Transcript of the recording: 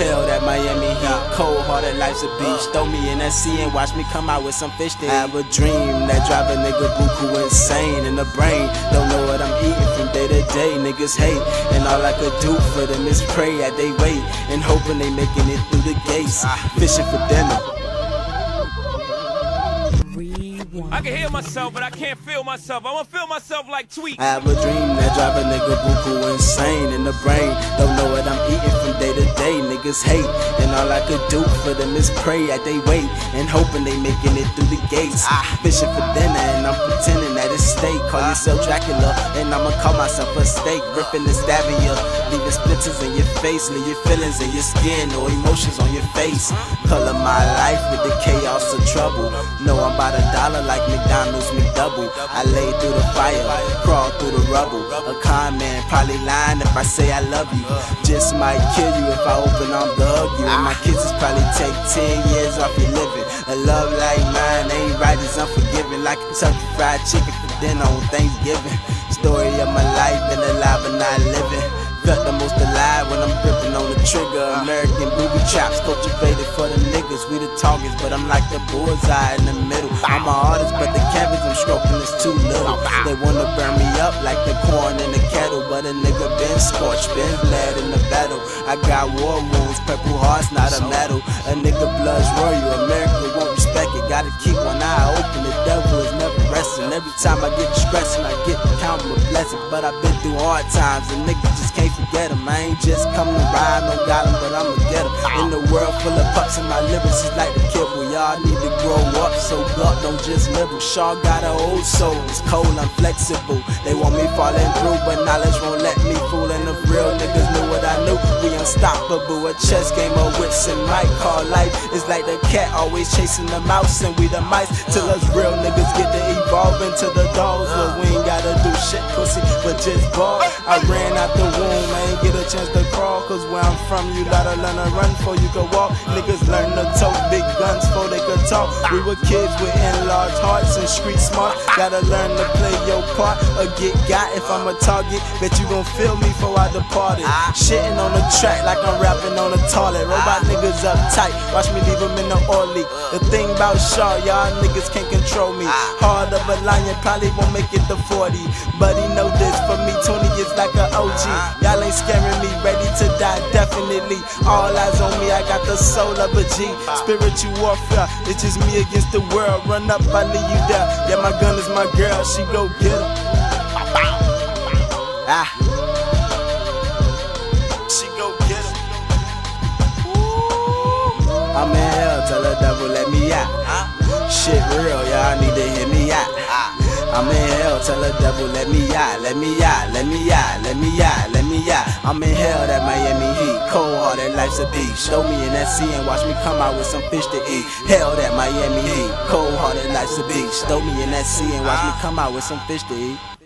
Hell, that Miami heat. Cold hearted life's a beach. Throw me in that sea and watch me come out with some fish to. Have a dream that drive a nigga buku insane in the brain. Don't know what I'm eating from day to day. Niggas hate, and all I could do for them is pray at they wait and hoping they making it through the gates. Fishing for dinner. I can hear myself, but I can't feel myself. I wanna feel myself like Tweet. I have a dream that drive a nigga buku insane in the brain. Don't know what Niggas hate, and all I could do for them is pray at they wait and hoping they making it through the gates. Ah. Fishing for dinner, and I'm pretending that it's steak. Call yourself Dracula, and I'ma call myself a steak. Ripping and stabbing you, leaving splinters in your face, leave your feelings in your skin or emotions on your face. Color my life with the chaos of trouble. Know I'm about a dollar like McDonald's McDouble. I lay through the fire, crawl through the rubble. A con man probably lying if I say I love you. Just might kill you if I open arms to hug you. And my kisses probably take 10 years off your living. A love like mine ain't right, it's unforgiving. Like Kentucky Fried Chicken for dinner on Thanksgiving. Story of my life, been alive but not living. The most alive when I'm gripping on the trigger. American booby traps, cultivated for the niggas. We the targets, but I'm like the bullseye in the middle. I'm an artist, but the canvas I'm stroking is too little. They wanna burn me up like the corn in the kettle, but a nigga been scorched, been bled in the battle. I got war wounds, purple hearts, not a medal. A nigga blood's royal, America won't respect it. Gotta keep one eye open, the devil is never resting. Every time I get stressed and I get counting my blessings, but I've been through hard times and niggas just coming to ride, no got but I'ma get get 'em. In the world full of pups and my lyrics is like the kibble. Y'all need to grow up, so God don't just nibble. Shaw got an old soul, it's cold, I'm flexible. They want me falling through, but knowledge won't let me fool. And the real niggas knew what I knew. We unstoppable, a chess game of wits and might call life. It's like the cat always chasing the mouse, and we the mice. Till us real niggas get to evolve into the dogs. But we but just ball. I ran out the womb, I ain't get a chance to crawl. Cause where I'm from, you gotta learn to run before you can walk. Niggas learn to tote big guns before they could talk. We were kids with enlarged hearts and street smart. Gotta learn to play your part or get got if I'm a target. Bet you gon' feel me before I departed. Shitting on the track like I'm rapping on a toilet. Robot niggas uptight, watch me leave them in the leak. The thing about Shaw, y'all niggas can't control me. Hard of a lion, probably won't make it to 40. But he know this for me, 20 is like a OG. Y'all ain't scaring me, ready to die, definitely. All eyes on me, I got the soul of a G. Spiritual warfare, it's just me against the world. Run up, I leave you there. Yeah, my gun is my girl, she go get her. Ah. She go get her. I'm in hell, tell the devil let me out. Shit real, y'all need to hear me out. I'm in hell, tell the devil let me out, let me out, let me out, let me out, let me out. I'm in hell, that Miami heat, cold hearted life's a beach. Show me in that sea and watch me come out with some fish to eat. Hell, that Miami heat, cold hearted life's a beach. Throw me in that sea and watch me ah. come out with some fish to eat.